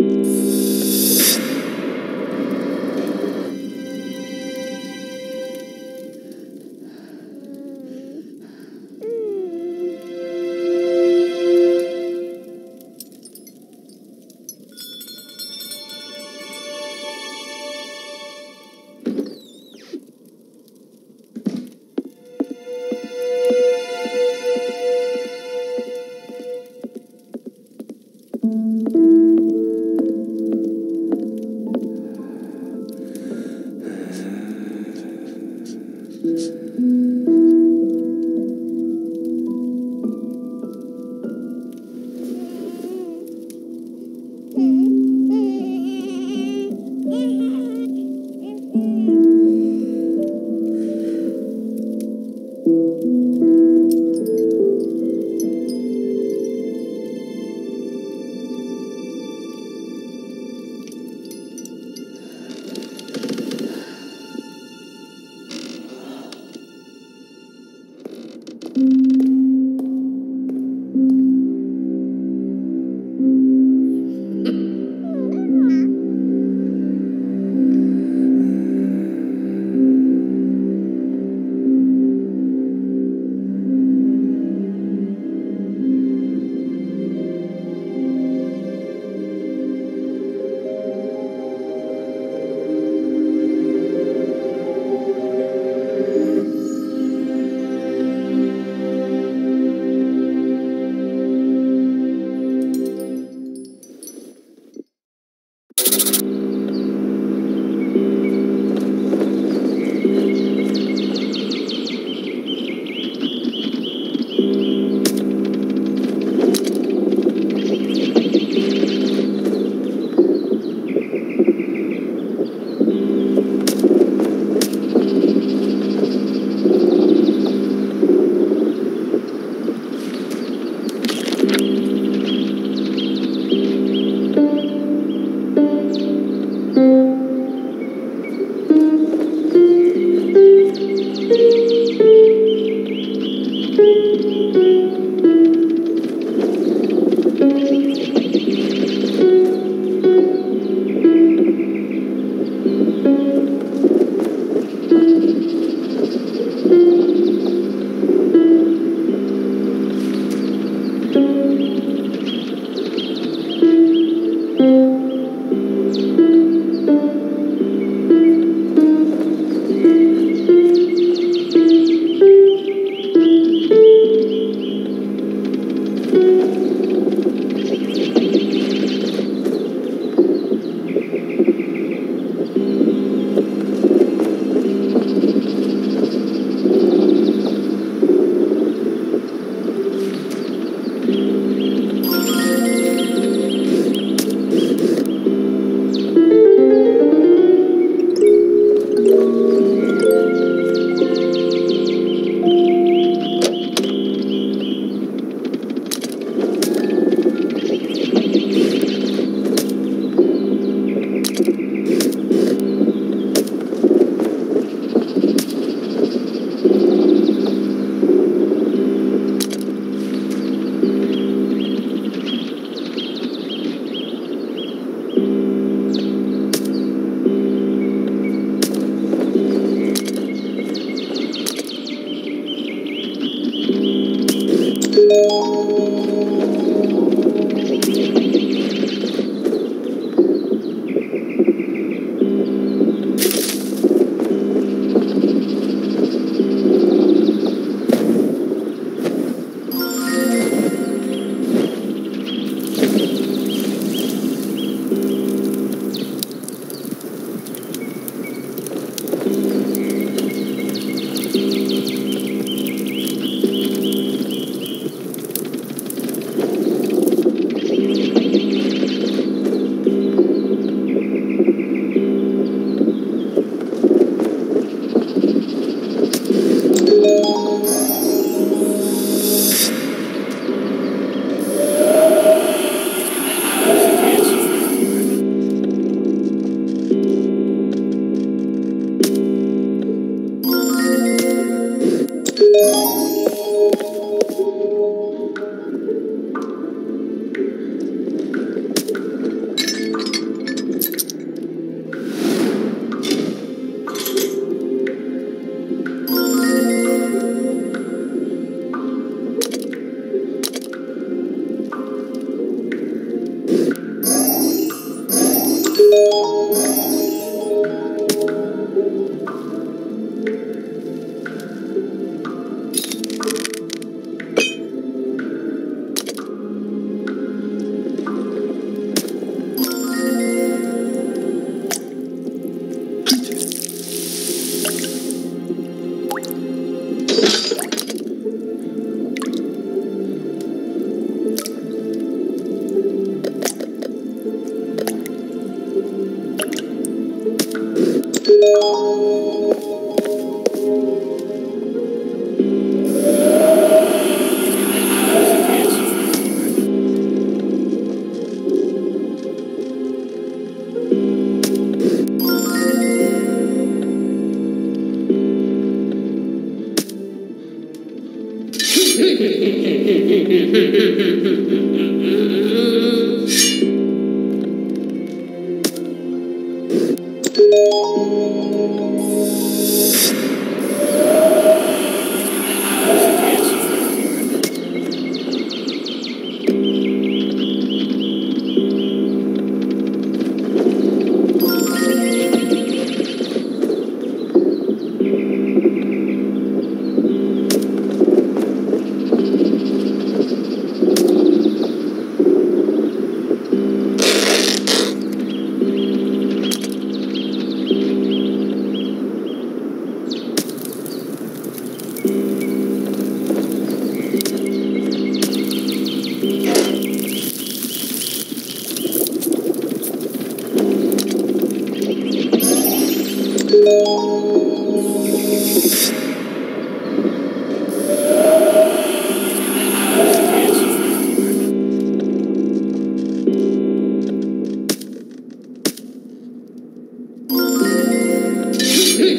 Bye.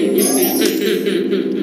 Yeah.